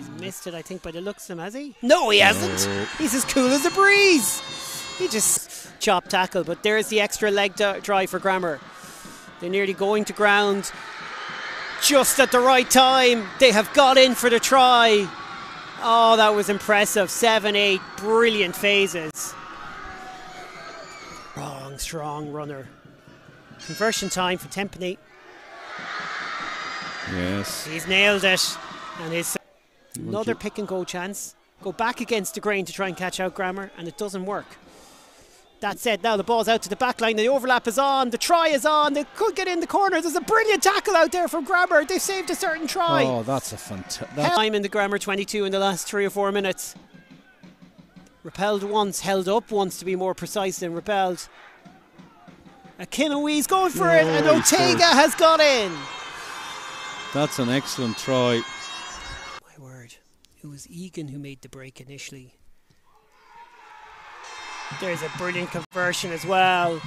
He's missed it, I think, by the looks of him, has he? No, he hasn't. He's as cool as a breeze. He just chopped tackle, but there's the extra leg d- drive for Grammar. They're nearly going to ground just at the right time. They have got in for the try. Oh, that was impressive. Seven, eight, brilliant phases. Strong, strong runner. Conversion time for Tempany. Yes. He's nailed it. And it's another pick and go chance. Go back against the grain to try and catch out Grammar, and it doesn't work. That said, now the ball's out to the back line. The overlap is on. The try is on. They could get in the corner. There's a brilliant tackle out there from Grammar. They've saved a certain try. Oh, that's a fantastic. Time in the Grammar 22 in the last three or four minutes. Repelled once, held up once to be more precise than repelled. Akinowi's going for it, and. Otega has got in. That's an excellent try. It was Egan who made the break initially. There's a brilliant conversion as well.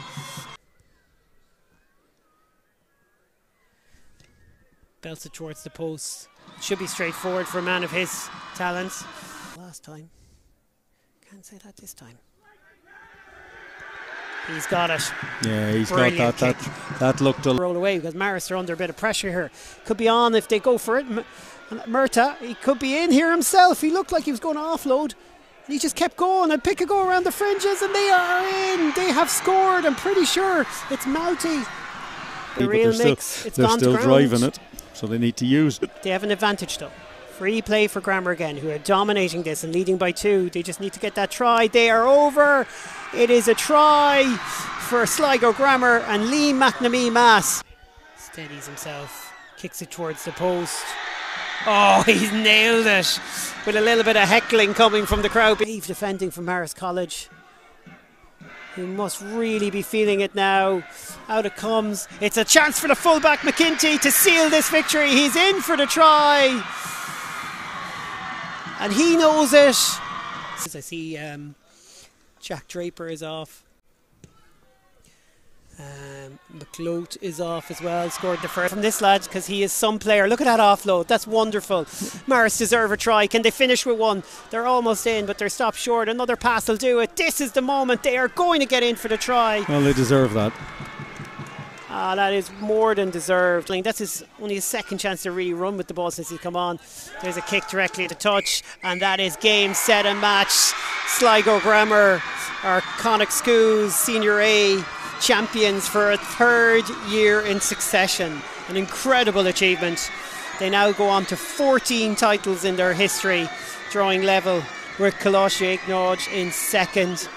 Belts it towards the post. Should be straightforward for a man of his talents. Last time. Can't say that this time. He's got it. Yeah, he's Brilliant got that. That that looked a roll away because Marist are under a bit of pressure here. Could be on if they go for it. Murta, he could be in here himself. He looked like he was going to offload. And he just kept going and pick a go around the fringes, and they are in. They have scored. I'm pretty sure it's Mouty. The real they're mix. Still, it's they're gone still driving it, so they need to use it. They have an advantage though. Free play for Grammar again, who are dominating this and leading by two. They just need to get that try. They are over. It is a try for Sligo Grammar and Lee McNamee Mass. Steadies himself, kicks it towards the post. Oh, he's nailed it with a little bit of heckling coming from the crowd. Brave defending from Harris College. Who must really be feeling it now. Out it comes. It's a chance for the fullback McKinty to seal this victory. He's in for the try. And he knows it. As I see um, Jack Draper is off. Um, McLeod is off as well. Scored the first from this lad because he is some player. Look at that offload. That's wonderful. Marist deserve a try. Can they finish with one? They're almost in, but they're stopped short. Another pass will do it. This is the moment. They are going to get in for the try. Well, they deserve that. Ah, that is more than deserved. Like, that's his only his second chance to really run with the ball since he's come on. There's a kick directly to touch, and that is game, set, and match. Sligo Grammar, our Connacht Schools Senior A champions for a third year in succession. An incredible achievement. They now go on to 14 titles in their history, drawing level with Coláiste Iognáid in second.